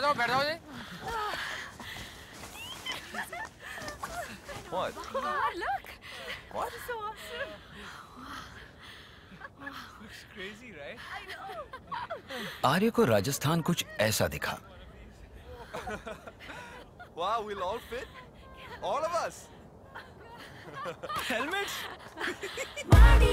आ जाओ बैठ जाओ जी What? Wow, look. What? That's So awesome. Looks crazy, right? I know. आर्य को राजस्थान कुछ ऐसा दिखा Wow, we'll all fit. All of us. Helmets? Body